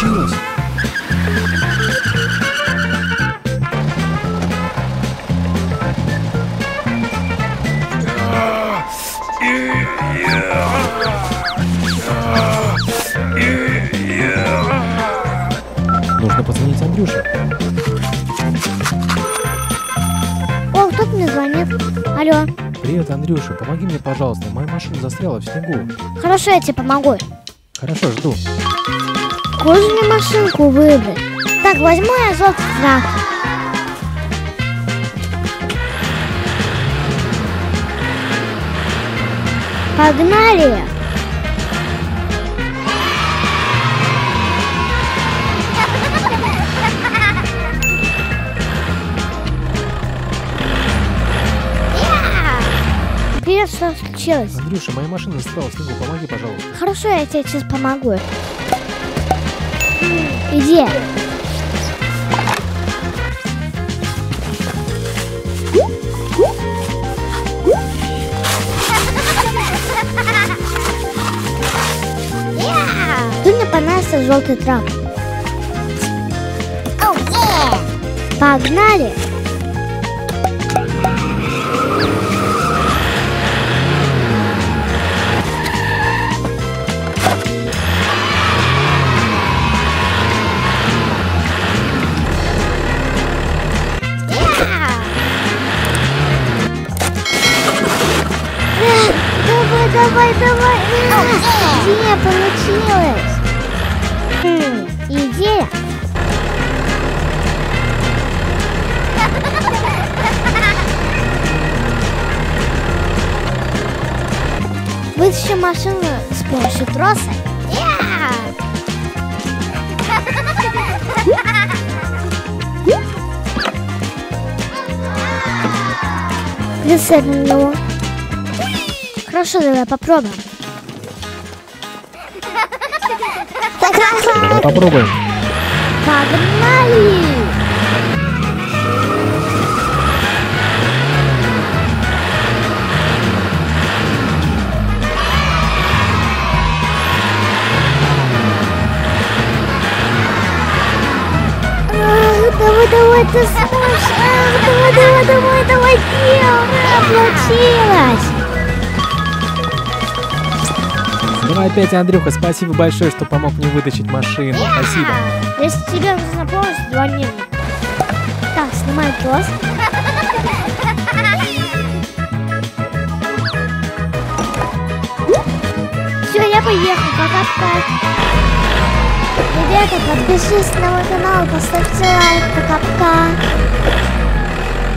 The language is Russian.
случилось? Нужно позвонить Андрюше. О, кто-то мне звонит. Алло. Привет, Андрюша, помоги мне, пожалуйста. Моя машина застряла в снегу. Хорошо, я тебе помогу. Хорошо, жду. Мне машинку выбрать? Так, возьму я желтый трактор. Погнали! Привет, что случилось? Андрюша, моя машина застряла в снегу. Помоги, пожалуйста. Хорошо, я тебе сейчас помогу. Иди. Тут мне понравился желтый трактор. Погнали! Давай! Не получилось! Хм, идея! Вытащи машину с помощью троса. Его. Хорошо, давай попробуем. Давай попробуем. Погнали! Давай, давай, ты сможешь! Ах, Давай, давай, давай, давай, делай! Получилось! Ну опять, Андрюха, спасибо большое, что помог мне вытащить машину. Спасибо. Если тебе нужна помощь, звони мне. Так, снимай трос. Все, я поехал. Пока-пока. Ребята, подпишись на мой канал, поставьте лайк. Пока-пока.